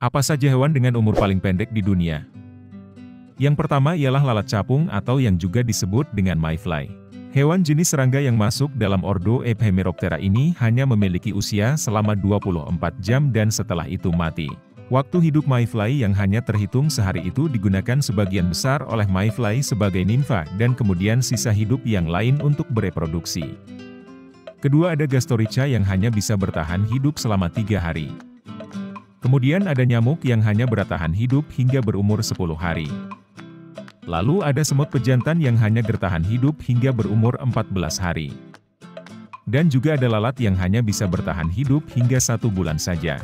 Apa saja hewan dengan umur paling pendek di dunia? Yang pertama ialah lalat capung atau yang juga disebut dengan mayfly. Hewan jenis serangga yang masuk dalam ordo Ephemeroptera ini hanya memiliki usia selama 24 jam dan setelah itu mati. Waktu hidup mayfly yang hanya terhitung sehari itu digunakan sebagian besar oleh mayfly sebagai nimfa dan kemudian sisa hidup yang lain untuk bereproduksi. Kedua ada Gastorica yang hanya bisa bertahan hidup selama tiga hari. Kemudian ada nyamuk yang hanya bertahan hidup hingga berumur 10 hari. Lalu ada semut pejantan yang hanya bertahan hidup hingga berumur 14 hari. Dan juga ada lalat yang hanya bisa bertahan hidup hingga satu bulan saja.